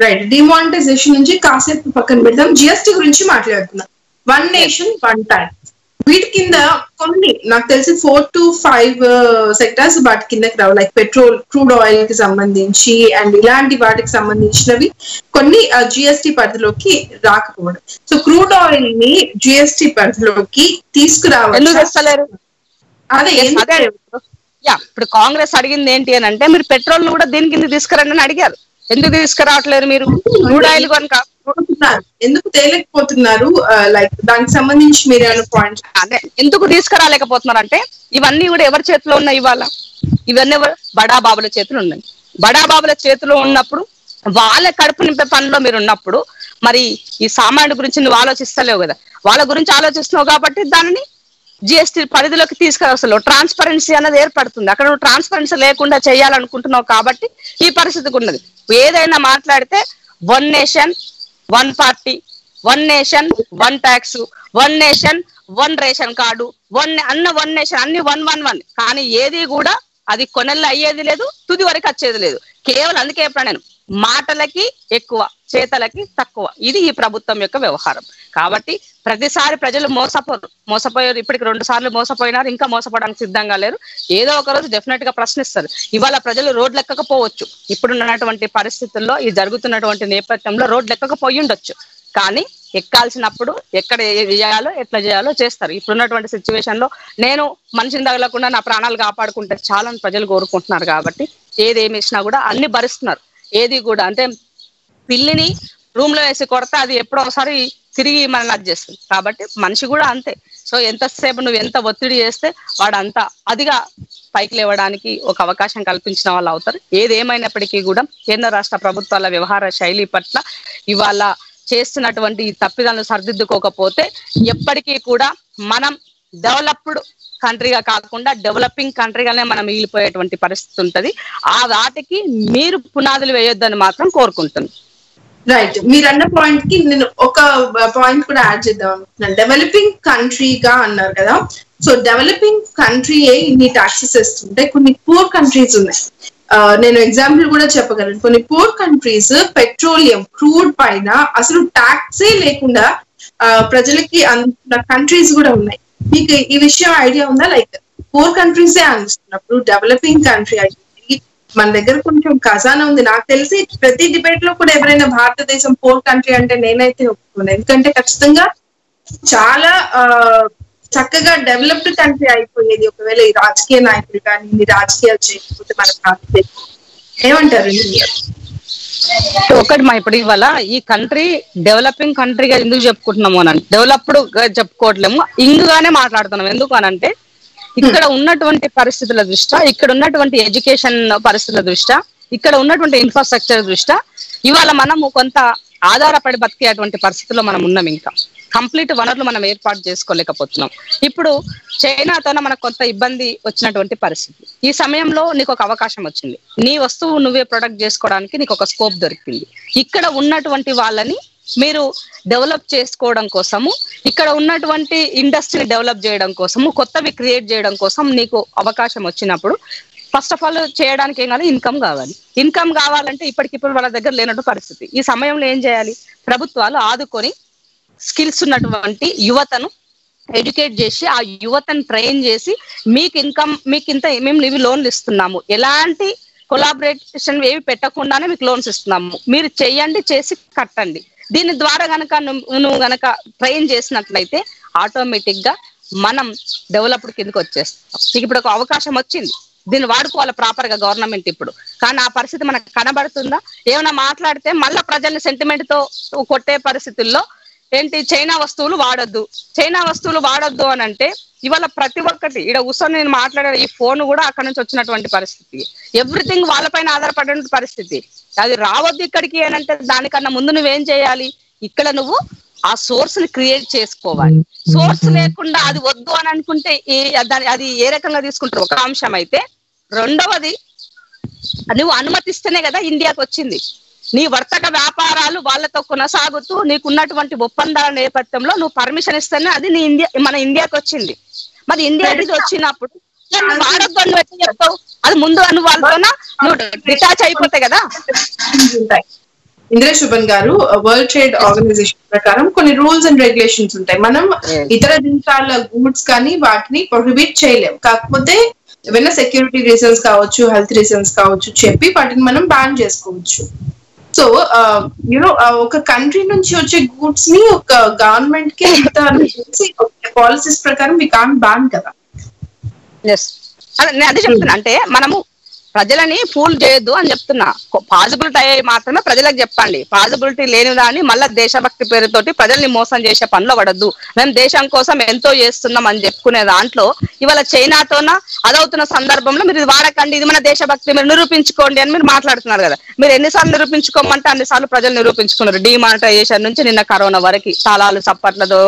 Right demonetisation నుంచి కాసేపు పక్కన పెడదాం. జిఎస్టీ గురించి మాట్లాడుకుందాం. వన్ నేషన్ వన్ టైం వీటి కింద కొన్ని నాకు తెలిసి ఫోర్ టు ఫైవ్ సెక్టర్స్ వాటి కిందకి రావు. లైక్ పెట్రోల్ క్రూడ్ ఆయిల్కి సంబంధించి అండ్ ఇలాంటి వాటికి సంబంధించినవి కొన్ని జిఎస్టి పరిధిలోకి రాకపోవడం. సో క్రూడ్ ఆయిల్ని జిఎస్టి పరిధిలోకి తీసుకురావాలి అదే ఇప్పుడు కాంగ్రెస్ అడిగింది ఏంటి అని అంటే మీరు పెట్రోల్ కూడా దీని కింద తీసుకురండి అని అడిగారు. ఎందుకు తీసుకురావట్లేదు మీరు? క్రూడ్ ఆయిల్ కనుక? ఎందుకు తేలేకపోతున్నారు? లైక్ దానికి సంబంధించి మీరు పాయింట్స్ అదే ఎందుకు తీసుకురాలేకపోతున్నారు అంటే ఇవన్నీ కూడా ఎవరి చేతిలో ఉన్నాయి ఇవాళ? ఇవన్నీ బడా బాబుల చేతిలో ఉన్నాయి. బడా బాబుల చేతిలో ఉన్నప్పుడు వాళ్ళ కడుపు నింపే పనిలో మీరు ఉన్నప్పుడు మరి ఈ సామాన్యుడి గురించి నువ్వు ఆలోచిస్తలేవు కదా. వాళ్ళ గురించి ఆలోచిస్తున్నావు కాబట్టి దానిని జిఎస్టీ పరిధిలోకి తీసుకురావసలు ట్రాన్స్పరెన్సీ అన్నది ఏర్పడుతుంది. అక్కడ నువ్వు ట్రాన్స్పరెన్సీ లేకుండా చేయాలనుకుంటున్నావు కాబట్టి ఈ పరిస్థితికి ఉన్నది. ఏదైనా మాట్లాడితే one nation one party one nation one tax one nation one ration card one అన్న వన్ నేషన్ అన్ని వన్ వన్ వన్ కానీ ఏది కూడా అది కొనెల్లో అయ్యేది లేదు తుది వరకు వచ్చేది లేదు. కేవలం అందుకే ఎప్పుడు నేను. మాటలకి ఎక్కువ చేతలకి తక్కువ. ఇది ఈ ప్రభుత్వం యొక్క వ్యవహారం. కాబట్టి ప్రతిసారి ప్రజలు మోసపోరు. మోసపోయారు ఇప్పటికి రెండు సార్లు మోసపోయినారు ఇంకా మోసపోవడానికి సిద్ధంగా లేరు. ఏదో ఒక రోజు డెఫినెట్గా ప్రశ్నిస్తారు. ఇవాళ ప్రజలు రోడ్లు ఎక్కకపోవచ్చు ఇప్పుడున్నటువంటి పరిస్థితుల్లో ఈ జరుగుతున్నటువంటి నేపథ్యంలో రోడ్లు ఎక్కకపోయి ఉండొచ్చు. కానీ ఎక్కాల్సినప్పుడు ఎక్కడ ఏ- చేయాలో ఎట్లా చేయాలో చేస్తారు. ఇప్పుడున్నటువంటి సిచ్యువేషన్లో నేను మనిషిని తగలకుండా నా ప్రాణాలు కాపాడుకుంటే చాలా ప్రజలు కోరుకుంటున్నారు కాబట్టి ఏది ఏమి ఇచ్చినా కూడా అన్ని భరిస్తున్నారు. ఏది కూడా అంటే పిల్లిని రూమ్లో వేసి కొడితే అది ఎప్పుడో ఒకసారి తిరిగి మనల్ని అది చేస్తుంది. కాబట్టి మనిషి కూడా అంతే. సో ఎంతసేపు నువ్వు ఎంత ఒత్తిడి చేస్తే వాడు అంత అదిగా పైకి లేవడానికి ఒక అవకాశం కల్పించిన వాళ్ళు అవుతారు. ఏది కూడా కేంద్ర రాష్ట్ర ప్రభుత్వాల వ్యవహార శైలి పట్ల ఇవాళ చేస్తున్నటువంటి ఈ తప్పిదాలను సరిదిద్దుకోకపోతే ఎప్పటికీ కూడా మనం డెవలప్డ్ కంట్రీగా కాకుండా డెవలపింగ్ కంట్రీగానే మనం మిగిలిపోయేటువంటి పరిస్థితి ఉంటది. ఆ వాటికి మీరు పునాదులు వేయొద్దని మాత్రం కోరుకుంటుంది రైట్ మీరు అన్న పాయింట్కి నేను ఒక పాయింట్ కూడా యాడ్ చేద్దాం అనుకుంటున్నాను. డెవలపింగ్ కంట్రీగా అన్నారు కదా. సో డెవలపింగ్ కంట్రీయే ఇన్ని టాక్సెస్ ఇస్తుంటే కొన్ని పూర్ కంట్రీస్ ఉన్నాయి. ఆ, నేను ఎగ్జాంపుల్ కూడా చెప్పగలను. కొన్ని పూర్ కంట్రీస్ పెట్రోలియం క్రూడ్ పైన అసలు ట్యాక్సే లేకుండా ప్రజలకి అంత కంట్రీస్ కూడా ఉన్నాయి. మీకు ఈ విషయం ఐడియా ఉందా? లైక్ పూర్ కంట్రీసే అందిస్తున్నప్పుడు డెవలపింగ్ కంట్రీ అయ్యింది మన దగ్గర కొంచెం ఖజానా ఉంది. నాకు తెలిసి ప్రతి డిబేట్లో కూడా ఎవరైనా భారతదేశం పోర్ కంట్రీ అంటే నేనైతే ఒప్పుకోను. ఎందుకంటే ఖచ్చితంగా చాలా చక్కగా డెవలప్డ్ కంట్రీ అయిపోయేది. ఒకవేళ ఈ రాజకీయ నాయకులు కానీ రాజకీయాలు చేయకపోతే మన భారతదేశం. ఏమంటారు? ఒకటి మా ఇప్పుడు ఇవాళ ఈ కంట్రీ డెవలపింగ్ కంట్రీగా ఎందుకు చెప్పుకుంటున్నాము అని డెవలప్డ్గా చెప్పుకోవట్లేము ఇంగుగానే మాట్లాడుతున్నాం ఎందుకు అని అంటే ఇక్కడ ఉన్నటువంటి పరిస్థితుల దృష్ట్యా ఇక్కడ ఉన్నటువంటి ఎడ్యుకేషన్ పరిస్థితుల దృష్ట్యా ఇక్కడ ఉన్నటువంటి ఇన్ఫ్రాస్ట్రక్చర్ దృష్ట్యా ఇవాళ మనము కొంత ఆధారపడి బతికేటువంటి పరిస్థితుల్లో మనం ఉన్నాం ఇంకా. కంప్లీట్ వనరులు మనం ఏర్పాటు చేసుకోలేకపోతున్నాం. ఇప్పుడు చైనాతోనే మనకు కొంత ఇబ్బంది వచ్చినటువంటి పరిస్థితి. ఈ సమయంలో నీకు ఒక అవకాశం వచ్చింది. నీ వస్తువు నువ్వే ప్రొడక్ట్ చేసుకోవడానికి నీకు ఒక స్కోప్ దొరికింది. ఇక్కడ ఉన్నటువంటి వాళ్ళని మీరు డెవలప్ చేసుకోవడం కోసము ఇక్కడ ఉన్నటువంటి ఇండస్ట్రీని డెవలప్ చేయడం కోసము కొత్తవి క్రియేట్ చేయడం కోసం నీకు అవకాశం వచ్చినప్పుడు ఫస్ట్ ఆఫ్ ఆల్ చేయడానికి ఏం కావాలి? ఇన్కమ్ కావాలి. ఇన్కమ్ కావాలంటే ఇప్పటికిప్పుడు వాళ్ళ దగ్గర లేనట్టు పరిస్థితి. ఈ సమయంలో ఏం చేయాలి? ప్రభుత్వాలు ఆదుకొని స్కిల్స్ ఉన్నటువంటి యువతను ఎడ్యుకేట్ చేసి ఆ యువతను ట్రైన్ చేసి మీకు ఇన్కమ్ మీకు ఇంత మేము ఇవి లోన్లు ఇస్తున్నాము. ఎలాంటి కొలాబరేషన్ ఏవి పెట్టకుండానే మీకు లోన్స్ ఇస్తున్నాము. మీరు చెయ్యండి చేసి కట్టండి. దీని ద్వారా గనక నువ్వు నువ్వు గనక ట్రైన్ చేసినట్లయితే ఆటోమేటిక్గా మనం డెవలప్డ్ కిందకి వచ్చేస్తాం. నీకు ఇప్పుడు ఒక అవకాశం వచ్చింది. దీన్ని వాడుకోవాలి ప్రాపర్గా గవర్నమెంట్ ఇప్పుడు. కానీ ఆ పరిస్థితి మనకు కనబడుతుందా? ఏమైనా మాట్లాడితే మళ్ళా ప్రజల్ని సెంటిమెంట్తో కొట్టే పరిస్థితుల్లో ఏంటి? చైనా వస్తువులు వాడద్దు. చైనా వస్తువులు వాడొద్దు అని అంటే ఇవాళ ప్రతి ఒక్కటి ఇక్కడ కూర్చొని నేను మాట్లాడే ఈ ఫోన్ కూడా అక్కడ నుంచి వచ్చినటువంటి పరిస్థితి. ఎవ్రీథింగ్ వాళ్ళపైన ఆధారపడిన పరిస్థితి. అది రావద్దు ఇక్కడికి అని అంటే దానికన్నా ముందు నువ్వేం చేయాలి? ఇక్కడ నువ్వు ఆ సోర్స్ని క్రియేట్ చేసుకోవాలి. సోర్స్ లేకుండా అది వద్దు అని అనుకుంటే దాని- అది ఏ రకంగా తీసుకుంటారు? ఒక అంశం అయితే రెండవది నువ్వు అనుమతిస్తేనే కదా ఇండియాకి వచ్చింది. నీ వర్తక వ్యాపారాలు వాళ్ళతో కొనసాగుతూ నీకున్నటువంటి ఒప్పందాల నేపథ్యంలో నువ్వు పర్మిషన్ ఇస్తేనే అది నీ ఇండియా మన ఇండియాకి వచ్చింది. మరి ఇండియాకి వచ్చినప్పుడు నువ్వు ఎట్లా చెప్తావు? అది ముందు అను వాళ్ళతోన నువ్వు డిటాచ్ అయిపోతాయి కదా? ఉంటాయి ఇందిరా శుభన్ గారు వరల్డ్ ట్రేడ్ ఆర్గనైజేషన్ ప్రకారం కొన్ని రూల్స్ అండ్ రెగ్యులేషన్స్ ఉంటాయి. మనం. ఇతర దేశాల గూడ్స్ కానీ వాటిని ప్రొహిబిట్ చేయలేం. కాకపోతే ఏమైనా సెక్యూరిటీ రీజన్స్ కావచ్చు హెల్త్ రీజన్స్ కావచ్చు చెప్పి వాటిని మనం బ్యాన్ చేసుకోవచ్చు. సో యూనో uh, uh, ఒక కంట్రీ నుంచి వచ్చే గూడ్స్ని ఒక గవర్నమెంట్కి పాలసీస్ ప్రకారం వి కాన్ బ్యాన్ కదా. అదే చెప్తున్నా. అంటే మనము ప్రజలని ఫూల్ చేయొద్దు అని చెప్తున్నా. పాజిబిలిటీ అయ్యే మాత్రమే ప్రజలకు చెప్పండి. పాజిబిలిటీ లేని దాన్ని మళ్ళీ దేశభక్తి పేరుతోటి ప్రజల్ని మోసం చేసే పనిలో పడద్దు. మేము దేశం కోసం ఎంతో చేస్తున్నాం అని చెప్పుకునే దాంట్లో ఇవాళ చైనాతోన అదవుతున్న సందర్భంలో మీరు ఇది వాడకండి ఇది మన దేశభక్తి మీరు నిరూపించుకోండి అని మీరు మాట్లాడుతున్నారు కదా. మీరు ఎన్నిసార్లు నిరూపించుకోమంటే అన్నిసార్లు ప్రజలు నిరూపించుకున్నారు. డిమానిటైజేషన్ నుంచి నిన్న కరోనా వరకు తాళాలు చప్పట్లతో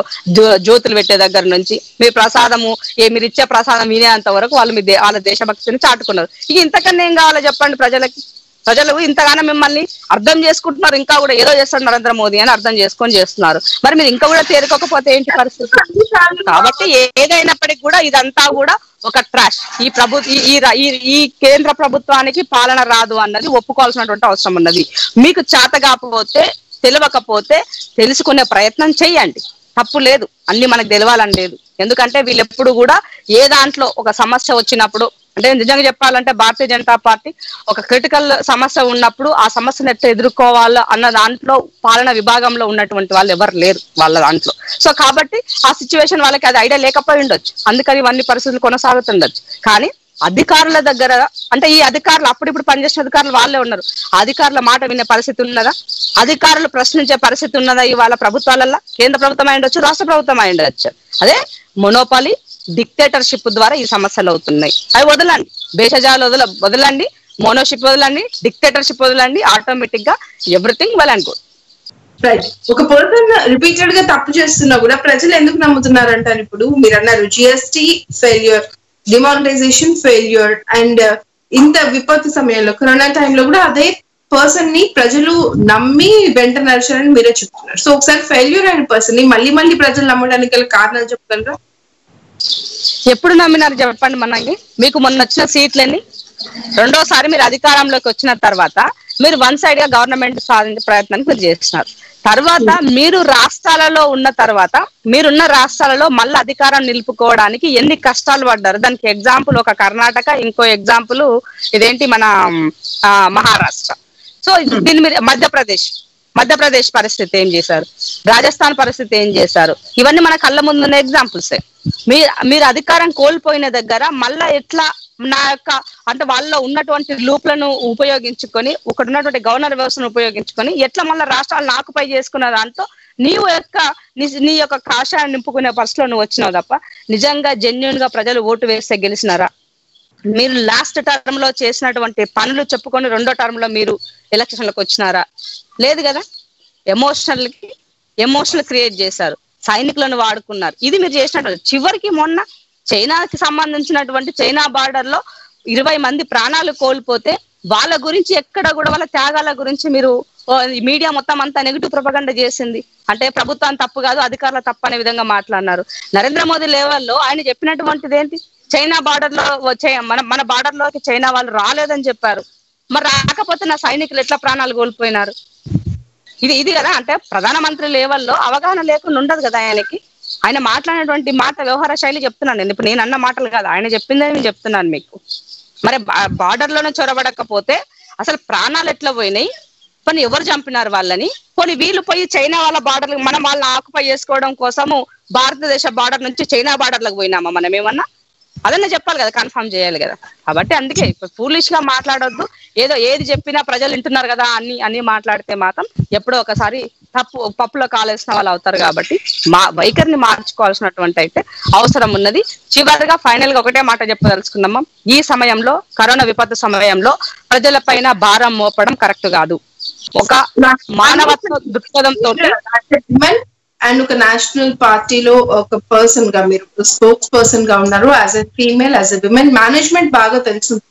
జ్యోతులు పెట్టే దగ్గర నుంచి మీ ప్రసాదము ఏ మీరు ఇచ్చే ప్రసాదం వినేంత వరకు వాళ్ళు మీ వాళ్ళ దేశభక్తిని చాటుకున్నారు. ఇక ఇంతకన్నా ఏం కావాలో చెప్పండి ప్రజలకి. ప్రజలు ఇంతగానో మిమ్మల్ని అర్థం చేసుకుంటున్నారు ఇంకా కూడా ఏదో చేస్తారు నరేంద్ర మోదీ అని అర్థం చేసుకొని చేస్తున్నారు. మరి మీరు ఇంకా కూడా తేరుకోకపోతే ఏంటి పరిస్థితి? కాబట్టి ఏదైనప్పటికీ కూడా ఇదంతా కూడా ఒక ట్రాష్ ఈ ప్రభు ఈ- కేంద్ర ప్రభుత్వానికి పాలన రాదు అన్నది ఒప్పుకోవాల్సినటువంటి అవసరం ఉన్నది. మీకు చేత కాకపోతే తెలియకపోతే తెలుసుకునే ప్రయత్నం చెయ్యండి తప్పు లేదు. అన్ని మనకు తెలవాలని లేదు. ఎందుకంటే వీళ్ళెప్పుడు కూడా ఏ దాంట్లో ఒక సమస్య వచ్చినప్పుడు అంటే నిజంగా చెప్పాలంటే భారతీయ జనతా పార్టీ ఒక క్రిటికల్ సమస్య ఉన్నప్పుడు ఆ సమస్యను ఎట్లా ఎదుర్కోవాలో అన్న దాంట్లో పాలన విభాగంలో ఉన్నటువంటి వాళ్ళు ఎవరు లేరు వాళ్ళ దాంట్లో. సో కాబట్టి ఆ సిచ్యువేషన్ వాళ్ళకి అది ఐడియా లేకపోయి ఉండొచ్చు. అందుకని ఇవన్నీ పరిస్థితులు కొనసాగుతుండొచ్చు. కానీ అధికారుల దగ్గర అంటే ఈ అధికారులు అప్పుడిప్పుడు పనిచేసిన అధికారులు వాళ్ళే ఉన్నారు. అధికారుల మాట వినే పరిస్థితి ఉన్నదా? అధికారులు ప్రశ్నించే పరిస్థితి ఉన్నదా ఇవాళ ప్రభుత్వాలల్లో? కేంద్ర ప్రభుత్వం అయి ఉండొచ్చు రాష్ట్ర ప్రభుత్వం అయి ఉండొచ్చు. అదే మొనోపాలి డిక్టేటర్షిప్ ద్వారా ఈ సమస్యలు అవుతున్నాయి. అవి వదలండి. భేషజాలు వదల వదలండి. మోనోషిప్ వదలండి. డిక్టేటర్షిప్ వదలండి. ఆటోమేటిక్గా ఎవ్రీథింగ్ వెల్ అండ్ గుడ్ ఒక పర్సన్ రిపీటెడ్గా తప్పు చేస్తున్నా కూడా ప్రజలు ఎందుకు నమ్ముతున్నారు అంటారు ఇప్పుడు మీరు అన్నారు GST failure demonetisation failure and ఇంత విపత్తు సమయంలో కరోనా టైంలో కూడా అదే పర్సన్ని ప్రజలు నమ్మి వెంట నడిచారని మీరే చెప్తున్నారు. సో ఒకసారి ఫెయిల్యూర్ అయిన పర్సన్ని మళ్ళీ మళ్ళీ ప్రజలు నమ్మడానికి గల కారణాలు చెప్పగలరా? ఎప్పుడు నమ్మినారు చెప్పండి మనకి మీకు మొన్న వచ్చిన సీట్లని? రెండోసారి మీరు అధికారంలోకి వచ్చిన తర్వాత మీరు వన్ సైడ్గా గవర్నమెంట్ సాధించే ప్రయత్నానికి మీరు చేస్తున్నారు. తర్వాత మీరు రాష్ట్రాలలో ఉన్న తర్వాత మీరున్న రాష్ట్రాలలో మళ్ళీ అధికారం నిలుపుకోవడానికి ఎన్ని కష్టాలు పడ్డారు? దానికి ఎగ్జాంపుల్ ఒక కర్ణాటక ఇంకో ఎగ్జాంపుల్ ఇదేంటి మన ఆ, మహారాష్ట్ర. సో దీని మీద మధ్యప్రదేశ్ మధ్యప్రదేశ్ పరిస్థితి ఏం చేశారు? రాజస్థాన్ పరిస్థితి ఏం చేశారు? ఇవన్నీ మన కళ్ళ ముందున్న ఎగ్జాంపుల్స్ మీరు మీరు అధికారం కోల్పోయిన దగ్గర మళ్ళా ఎట్లా నా యొక్క అంటే వాళ్ళ ఉన్నటువంటి లూప్లను ఉపయోగించుకొని ఒకటి ఉన్నటువంటి గవర్నర్ వ్యవస్థను ఉపయోగించుకొని ఎట్లా మళ్ళీ రాష్ట్రాలను ఆకుపై చేసుకున్న దాంతో నీవు యొక్క నీ- యొక్క కాషాయం నింపుకునే పరిస్థితిలో నువ్వు వచ్చినావు తప్ప నిజంగా జెన్యున్గా ప్రజలు ఓటు వేస్తే గెలిచినారా? మీరు లాస్ట్ టర్మ్లో చేసినటువంటి పనులు చెప్పుకొని రెండో టర్మ్లో మీరు ఎలక్షన్లకు వచ్చినారా? లేదు కదా? ఎమోషనల్కి ఎమోషనల్ క్రియేట్ చేశారు. సైనికులను వాడుకున్నారు. ఇది మీరు చేసినట్టు చివరికి మొన్న చైనాకి సంబంధించినటువంటి చైనా బార్డర్లో ఇరవై మంది ప్రాణాలు కోల్పోతే వాళ్ళ గురించి ఎక్కడ కూడా వాళ్ళ త్యాగాల గురించి మీరు మీడియా మొత్తం అంతా నెగిటివ్ ప్రొపగండ చేసింది. అంటే ప్రభుత్వం తప్పు కాదు అధికారుల తప్పు అనే విధంగా మాట్లాడినారు. నరేంద్ర మోదీ లెవెల్లో ఆయన చెప్పినటువంటిది ఏంటి? చైనా బార్డర్లో వచ్చే మన మన బార్డర్లోకి చైనా వాళ్ళు రాలేదని చెప్పారు. మరి రాకపోతే నా సైనికులు ఎట్లా ప్రాణాలు కోల్పోయినారు? ఇది ఇది కదా అంటే ప్రధానమంత్రి లెవెల్లో అవగాహన లేకుండా ఉండదు కదా ఆయనకి. ఆయన మాట్లాడినటువంటి మాట వ్యవహార శైలి చెప్తున్నాను నేను. ఇప్పుడు నేను అన్న మాటలు కాదు ఆయన చెప్పిందే నేను చెప్తున్నాను మీకు. మరి బార్డర్లోనే చొరబడకపోతే అసలు ప్రాణాలు ఎట్లా పోయినాయి? కొన్ని ఎవరు చంపినారు వాళ్ళని? కొన్ని వీళ్ళు పోయి చైనా వాళ్ళ బార్డర్లు మనం వాళ్ళని ఆకుపై చేసుకోవడం కోసము భారతదేశ బార్డర్ నుంచి చైనా బార్డర్లకు పోయినామా మనం ఏమన్నా? అదన్నా చెప్పాలి కదా కన్ఫర్మ్ చేయాలి కదా. కాబట్టి అందుకే ఫూలిష్గా మాట్లాడొద్దు. ఏదో ఏది చెప్పినా ప్రజలు వింటున్నారు కదా అన్ని అన్ని మాట్లాడితే మాత్రం ఎప్పుడో ఒకసారి తప్పు పప్పులో కాలేసిన వాళ్ళు అవుతారు కాబట్టి మా వైఖరిని మార్చుకోవాల్సినటువంటి అయితే అవసరం ఉన్నది. చివరిగా ఫైనల్గా ఒకటే మాట చెప్పదలుచుకుందామా ఈ సమయంలో కరోనా విపత్తు సమయంలో ప్రజల పైన భారం మోపడం కరెక్ట్ కాదు. ఒక మానవత్వ దృక్పథంతో అండ్ ఒక నేషనల్ పార్టీలో ఒక పర్సన్గా మీరు స్పోక్స్ పర్సన్గా ఉన్నారు as a female as a women management బాగా తెలుసుంటుంది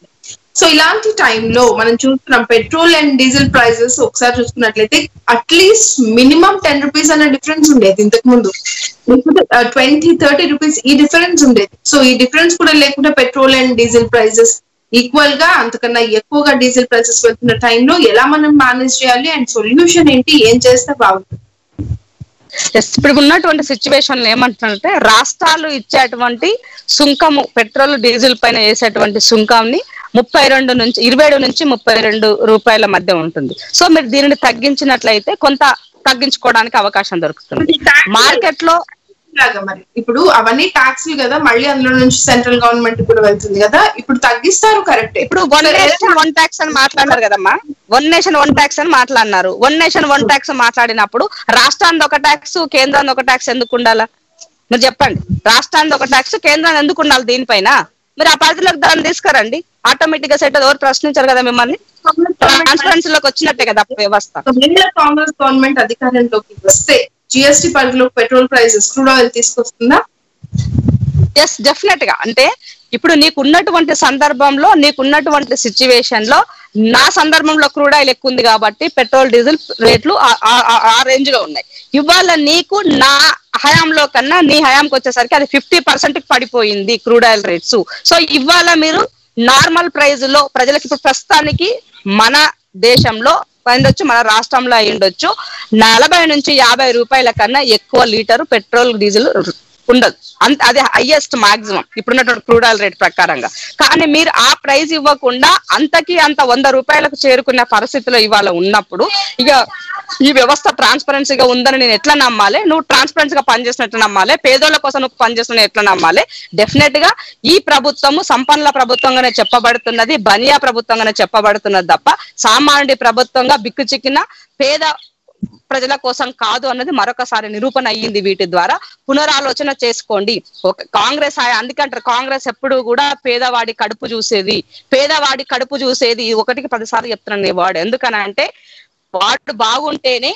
సో ఇలాంటి టైంలో మనం చూస్తున్నాం పెట్రోల్ అండ్ డీజిల్ ప్రైజెస్ ఒకసారి చూసుకున్నట్లయితే at least minimum ten rupees అనే డిఫరెన్స్ ఉండేది ఇంతకు ముందు. ట్వంటీ థర్టీ రూపీస్ ఈ డిఫరెన్స్ ఉండేది. సో ఈ డిఫరెన్స్ కూడా లేకుండా పెట్రోల్ అండ్ డీజిల్ ప్రైజెస్ ఈక్వల్గా అంతకన్నా ఎక్కువగా డీజిల్ ప్రైసెస్ వెళ్తున్న టైంలో ఎలా మనం మేనేజ్ చేయాలి అండ్ సొల్యూషన్ ఏంటి ఏం చేస్తే బాగుంటుంది? ఎస్ ఇప్పుడు ఉన్నటువంటి సిచ్యువేషన్ ఏమంటున్నారంటే రాష్ట్రాలు ఇచ్చేటువంటి సుంకము పెట్రోల్ డీజిల్ పైన వేసేటువంటి సుంకంని ముప్పై రెండు నుంచి ఇరవై ఏడు నుంచి ముప్పై రెండు రూపాయల మధ్య ఉంటుంది. సో మీరు దీనిని తగ్గించినట్లయితే కొంత తగ్గించుకోవడానికి అవకాశం దొరుకుతుంది. మార్కెట్లో లాగా మరి ఇప్పుడు అవన్నీ ట్యాక్స్లు కదా మళ్ళీ అందులో నుంచి సెంట్రల్ గవర్నమెంట్ కూడా వెళ్తుంది కదా ఇప్పుడు తగ్గిస్తారు కరెక్టే ఇప్పుడు వన్ నేషన్ వన్ ట్యాక్స్ అని మాట్లాడినారు కదమ్మా వన్ నేషన్ వన్ ట్యాక్స్ అని మాట్లాడినారు వన్ నేషన్ వన్ ట్యాక్స్ మాట్లాడినప్పుడు రాష్ట్రానికి ఒక ట్యాక్స్ కేంద్రానికి ఒక ట్యాక్స్ ఎందుకు ఉండాలా మీరు చెప్పండి రాష్ట్రానికి ఒక ట్యాక్స్ కేంద్రానికి ఎందుకు ఉండాలి దీనిపైన మీరు ఆ పరిధిలోకి దాన్ని తీసుకురండి ఆటోమేటిక్గా సెట్ ఎవరు ప్రశ్నించారు కదా మిమ్మల్ని ట్రాన్స్పరెన్సీ లోకి వచ్చినట్టే కదా వ్యవస్థ కాంగ్రెస్ గవర్నమెంట్ అధికారంలోకి వస్తే జిఎస్టీ పరిధిలో పెట్రోల్ ప్రైసెస్ క్రూడ్ ఆయిల్ తీసుకొస్తుందా? ఎస్ డెఫినెట్గా. అంటే ఇప్పుడు నీకు ఉన్నటువంటి సందర్భంలో నీకు ఉన్నటువంటి సిచ్యువేషన్లో నా సందర్భంలో క్రూడ్ ఆయిల్ ఎక్కువ ఉంది కాబట్టి పెట్రోల్ డీజిల్ రేట్లు ఆ- రేంజ్లో ఉన్నాయి. ఇవాళ నీకు నా హయాంలో కన్నా నీ హయాంకి వచ్చేసరికి అది ఫిఫ్టీ పర్సెంట్ పడిపోయింది క్రూడ్ ఆయిల్ రేట్స్. సో ఇవాళ మీరు నార్మల్ ప్రైస్లో ప్రజలకు ఇప్పుడు ప్రస్తుతానికి మన దేశంలో ఉండొచ్చు మన రాష్ట్రంలో అయ్యుండొచ్చు. నలభై నుంచి యాభై రూపాయల కన్నా ఎక్కువ లీటర్ పెట్రోల్ డీజిల్ ఉండదు. అంత అది హైయెస్ట్ మాక్సిమం ఇప్పుడున్నటువంటి క్రూడ్ ఆయిల్ రేట్ ప్రకారంగా. కానీ మీరు ఆ ప్రైజ్ ఇవ్వకుండా అంతకి అంత వంద రూపాయలకు చేరుకునే పరిస్థితిలో ఇవాళ ఉన్నప్పుడు ఇక ఈ వ్యవస్థ ట్రాన్స్పరెన్సీగా ఉందని నేను ఎట్లా నమ్మాలి? నువ్వు ట్రాన్స్పరెన్సీగా పనిచేసినట్లు నమ్మాలి. పేదోళ్ళ కోసం నువ్వు పనిచేస్తున్న ఎట్లా నమ్మాలి? డెఫినెట్గా ఈ ప్రభుత్వము సంపన్నుల ప్రభుత్వంగానే చెప్పబడుతున్నది బనియా ప్రభుత్వంగానే చెప్పబడుతున్నది తప్ప సామాన్యుడి ప్రభుత్వంగా బిక్కు చిక్కిన పేద ప్రజల కోసం కాదు అన్నది మరొకసారి నిరూపణ అయ్యింది వీటి ద్వారా. పునరాలోచన చేసుకోండి. కాంగ్రెస్ ఆయ- అందుకంటారు కాంగ్రెస్ ఎప్పుడు కూడా పేదవాడి కడుపు చూసేది. పేదవాడి కడుపు చూసేది. ఒకటికి పదిసార్లు చెప్తున్నాను ఈ వాడు. ఎందుకనంటే వాడు బాగుంటేనే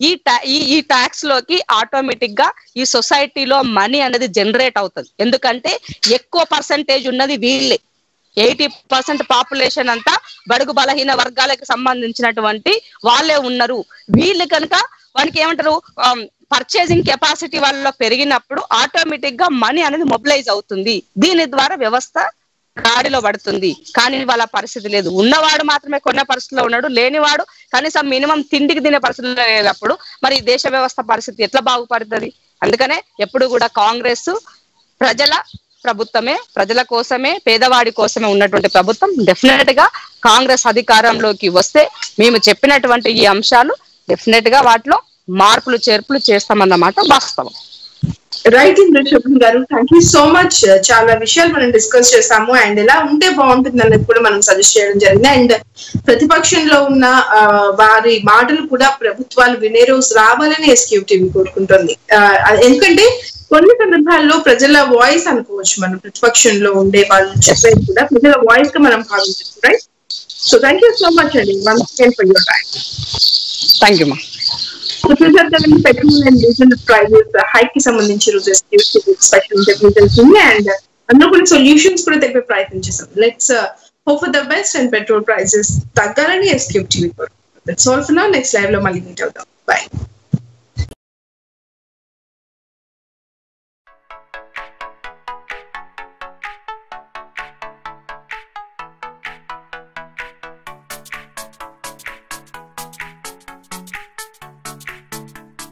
ఈ టా- ఈ ఈ ట్యాక్స్లోకి ఆటోమేటిక్గా ఈ సొసైటీలో మనీ అనేది జనరేట్ అవుతుంది. ఎందుకంటే ఎక్కువ పర్సంటేజ్ ఉన్నది వీళ్ళే. ఎయిటీ పర్సెంట్ పాపులేషన్ అంతా బడుగు బలహీన వర్గాలకు సంబంధించినటువంటి వాళ్ళే ఉన్నారు. వీళ్ళు కనుక వానికి ఏమంటారు పర్చేసింగ్ కెపాసిటీ వాళ్ళలో పెరిగినప్పుడు ఆటోమేటిక్గా మనీ అనేది మొబిలైజ్ అవుతుంది. దీని ద్వారా వ్యవస్థ గాడిలో పడుతుంది. కానీ వాళ్ళ పరిస్థితి లేదు. ఉన్నవాడు మాత్రమే కొన్న పరిస్థితిలో ఉన్నాడు. లేనివాడు కనీసం మినిమం తిండికి తినే పరిస్థితిలో లేనప్పుడు మరి దేశ వ్యవస్థ పరిస్థితి ఎట్లా బాగుపడుతుంది? అందుకనే ఎప్పుడు కూడా కాంగ్రెస్ ప్రజల ప్రభుత్వమే ప్రజల కోసమే పేదవాడి కోసమే ఉన్నటువంటి ప్రభుత్వం డెఫినెట్గా కాంగ్రెస్ అధికారంలోకి వస్తే మేము చెప్పినటువంటి ఈ అంశాలు డెఫినెట్గా వాటిలో మార్పులు చేర్పులు చేస్తామన్నమాట వాస్తవం. రైట్ ఇంద్రశోభన్ గారు థ్యాంక్ యూ సో మచ్ చాలా విషయాలు మనం డిస్కస్ చేసాము అండ్ ఎలా ఉంటే బాగుంటుంది అన్నది కూడా మనం సజెస్ట్ చేయడం జరిగింది. అండ్ ప్రతిపక్షంలో ఉన్న వారి మాటలు కూడా ప్రభుత్వాలు వినే రోజు రావాలని ఎస్క్యూ టీవీ కోరుకుంటుంది. ఎందుకంటే కొన్ని సందర్భాల్లో ప్రజల వాయిస్ అనుకోవచ్చు మనం ప్రతిపక్షంలో ఉండే వాళ్ళు చెప్పేది కూడా ప్రజల వాయిస్గా మనం భావించచ్చు right so thank you so much అండి once again for your time thank you మా కదండి పెట్రోల్ అండ్ డీజిల్ ప్రైజెస్ హైక్కి సంబంధించి ఈరోజు స్పెషల్ ఇంటర్వ్యూ జరిగింది అండ్ అందులో కొన్ని సొల్యూషన్స్ కూడా తెలిపే ప్రయత్నం చేసాం let's hope for the best and petrol prices తగ్గాలని S cube TV that's all for now next లైవ్లో మళ్ళీ మీట్ అవుతాం బాయ్